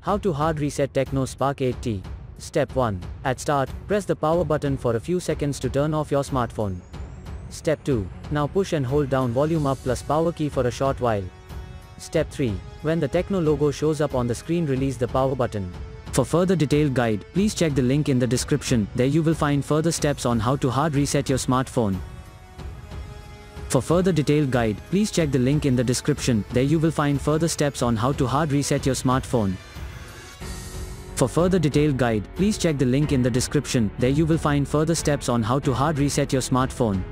How to hard reset Tecno Spark 8T. Step 1. At start, press the power button for a few seconds to turn off your smartphone. Step 2. Now push and hold down volume up plus power key for a short while. Step 3. When the Tecno logo shows up on the screen release the power button. For further detailed guide, please check the link in the description, there you will find further steps on how to hard reset your smartphone. For further detailed guide, please check the link in the description, there you will find further steps on how to hard reset your smartphone. For further detailed guide, please check the link in the description, there you will find further steps on how to hard reset your smartphone.